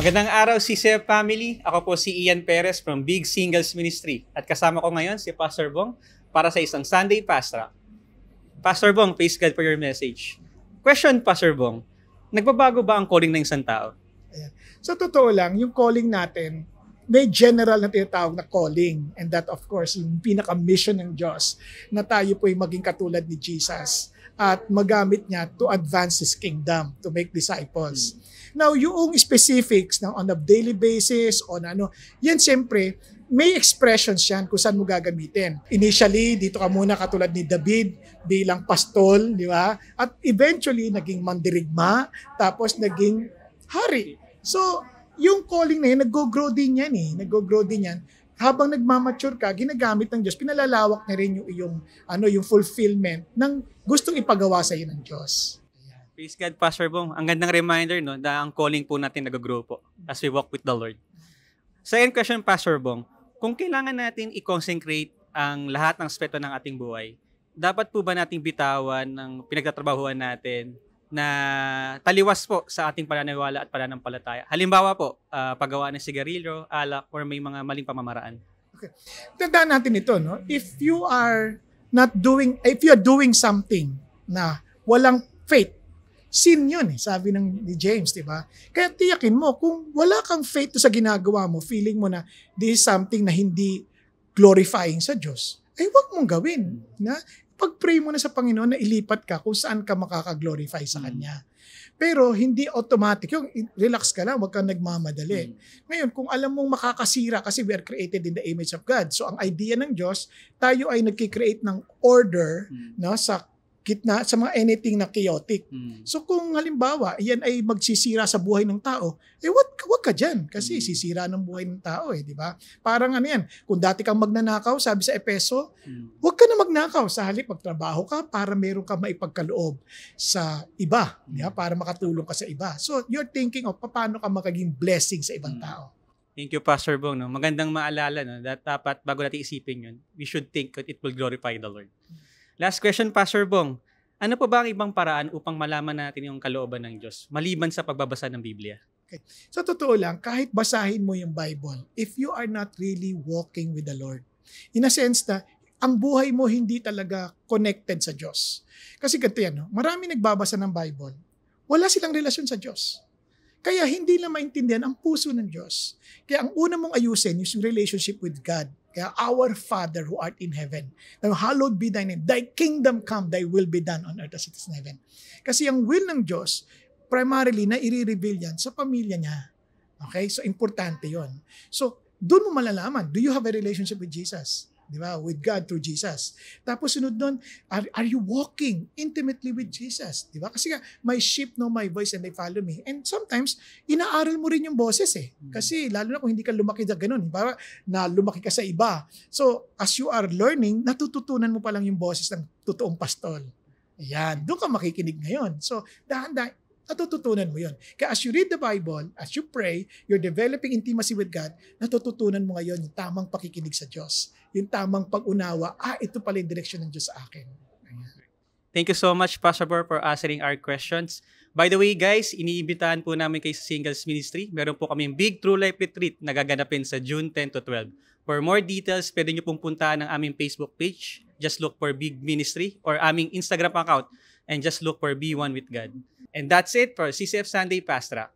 Magandang araw CCF family. Ako po si Ian Perez from Big Singles Ministry at kasama ko ngayon si Pastor Bong para sa isang Sunday Pastra. Pastor Bong, praise God for your message. Question, Pastor Bong, nagbabago ba ang calling ng isang tao? Ayan. Sa totoo lang, yung calling natin, may general na tinatawag na calling. And that of course, yung pinaka-mission ng Diyos na tayo po ay maging katulad ni Jesus at magamit niya to advance His kingdom, to make disciples. Now, yung specifics na on a daily basis, on ano, yan siyempre, may expressions yan kung saan mo gagamitin. Initially, dito ka muna katulad ni David bilang pastol, di ba? At eventually, naging mandirigma, tapos naging hari. So, yung calling na yun, nag-grow din yan eh. Nag-grow din yan. Habang nagmamature ka, ginagamit ng Diyos, pinalalawak na rin yung, yung, ano, yung fulfillment ng gustong ipagawa sa iyo ng Diyos. Praise God, Pastor Bong. Ang gandang reminder no, na ang calling po natin nag-grow po as we walk with the Lord. Second question, Pastor Bong. Kung kailangan natin i-consecrate ang lahat ng aspeto ng ating buhay, dapat po ba nating bitawan ng pinagtatrabahuan natin na taliwas po sa ating pananiwala at pananampalataya? Halimbawa po, uh, paggawa ng sigarilyo, alak, or may mga maling pamamaraan. Okay. Tandaan natin ito, no? If you are not doing, if you are doing something na walang faith, sin yun eh, sabi ng ni James, di ba? Kaya tiyakin mo, kung wala kang faith sa ginagawa mo, feeling mo na this is something na hindi glorifying sa Diyos, ay wag mong gawin. Na? Pag-pray mo na sa Panginoon na ilipat ka kung saan ka makaka-glorify sa Kanya. Pero hindi automatic. Yung relax ka lang, wag kang nagmamadali. Ngayon, kung alam mong makakasira kasi we are created in the image of God. So ang idea ng Diyos, tayo ay nagki-create ng order no sa gitna sa mga anything na chaotic. Hmm. So kung halimbawa, yan ay magsisira sa buhay ng tao, eh wag, wag ka dyan kasi Mm. sisira ng buhay ng tao eh, di ba? Parang ano yan, kung dati kang magnanakaw, sabi sa Epeso, Hmm. wag ka na magnakaw. Sa halip, magtrabaho ka para meron ka maipagkaloob sa iba, di ba? para makatulong ka sa iba. So you're thinking of paano ka magiging blessing sa ibang Mm. tao. Thank you, Pastor Bong. No? Magandang maalala no? that dapat bago natin isipin yun, we should think that it will glorify the Lord. Last question, Pastor Bong. Ano pa ba ang ibang paraan upang malaman natin yung kalooban ng Diyos maliban sa pagbabasa ng Biblia? Sa totoo lang, kahit basahin mo yung Bible, if you are not really walking with the Lord, in a sense na ang buhay mo hindi talaga connected sa Diyos. Kasi ganito yan, no? marami nagbabasa ng Bible, wala silang relasyon sa Diyos. Kaya hindi na maintindihan ang puso ng Diyos. Kaya ang una mong ayusin is yung relationship with God. Kaya our Father who art in heaven, hallowed be thy name, thy kingdom come, thy will be done on earth as it is in heaven. Kasi ang will ng Diyos, primarily na i-reveal yan sa pamilya niya. Okay? So, importante yon. So, doon mo malalaman, do you have a relationship with Jesus? Di ba? With God through Jesus. Tapos sunod doon, are, are you walking intimately with Jesus? Di ba? Kasi nga, my sheep know my voice and they follow me. And sometimes, inaaral mo rin yung boses eh. Kasi lalo na kung hindi ka lumaki na ganun. Para na lumaki ka sa iba. So, as you are learning, natututunan mo pa lang yung boses ng totoong pastol. Ayan, doon ka makikinig ngayon. So, dahan-dahan, natututunan mo yon. Kaya as you read the Bible, as you pray, you're developing intimacy with God, natututunan mo ngayon yung tamang pakikinig sa Diyos. Yung tamang pag-unawa, ah, ito pala yung direksyon ng Diyos sa akin. Thank you so much, Pastor Bor, for answering our questions. By the way, guys, iniimbitahan po namin kayo sa Singles Ministry. Meron po kami Big True Life Retreat na gaganapin sa June 10 to 12. For more details, pwede nyo pong puntahan ang aming Facebook page. Just look for Big Ministry or aming Instagram account and just look for Be One with God. And that's it for CCF Sunday Pastra.